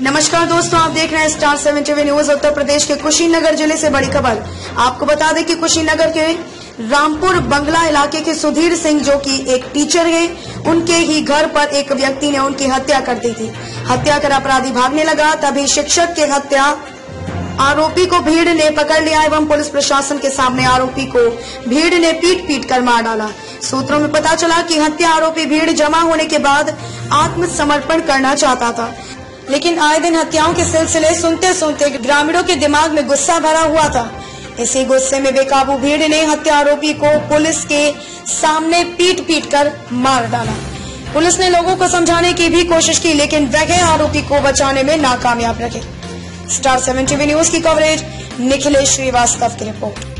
नमस्कार दोस्तों, आप देख रहे हैं star seven TV news Uttar Pradesh के कुशीनगर ज़िले से बड़ी खबर। आपको बता दें कि कुशीनगर के रामपुर बंगला इलाके के सुधीर सिंह, जो कि एक टीचर है, उनके ही घर पर एक व्यक्ति ने उनकी हत्या कर दी थी। हत्या कर अपराधी भागने लगा, तभी शिक्षक के हत्या आरोपी को भीड़ ने पकड़ लिया एवं पुलिस प्रशासन के सामने आरोपी को भीड़ ने पीट पीट कर मार डाला। सूत्रों में पता चला कि हत्या आरोपी भीड़ जमा होने के बाद आत्मसमर्पण करना चाहता था। लेकिन आए दिन हत्याओं के सिलसिले सुनते सुनते ग्रामीणों के दिमाग में गुस्सा भरा हुआ था। इसी गुस्से में बेकाबू भीड़ ने हत्या आरोपी को पुलिस के सामने पीट पीट कर मार डाला। पुलिस ने लोगों को समझाने की भी कोशिश की, लेकिन वह आरोपी को बचाने में नाकामयाब रहे। स्टार सेवन टीवी न्यूज़ की कवरेज निखिलेश श्रीवास्तव की रिपोर्ट।